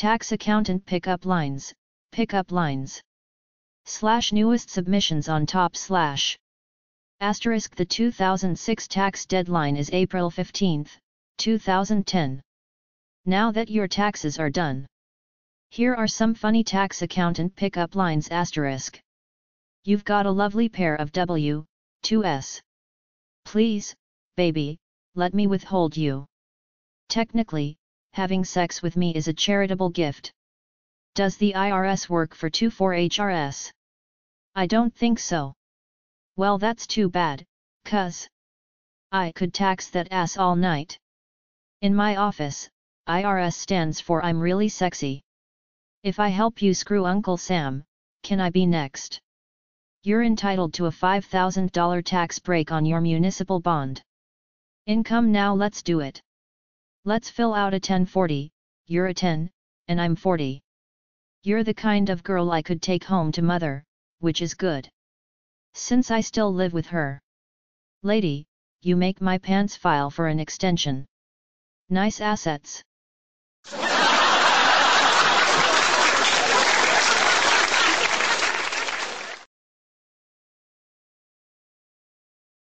Tax accountant pickup lines, pickup lines. Slash newest submissions on top slash. Asterisk the 2006 tax deadline is April 15, 2010. Now that your taxes are done. Here are some funny tax accountant pickup lines asterisk. You've got a lovely pair of W, 2S. Please, baby, let me withhold you. Technically, having sex with me is a charitable gift. Does the IRS work for 24HRS? I don't think so. Well that's too bad, cuz I could tax that ass all night. In my office, IRS stands for I'm really sexy. If I help you screw Uncle Sam, can I be next? You're entitled to a $5,000 tax break on your municipal bond. Income now let's do it. Let's fill out a 1040, you're a 10, and I'm 40. You're the kind of girl I could take home to mother, which is good. Since I still live with her. Lady, you make my pants file for an extension. Nice assets.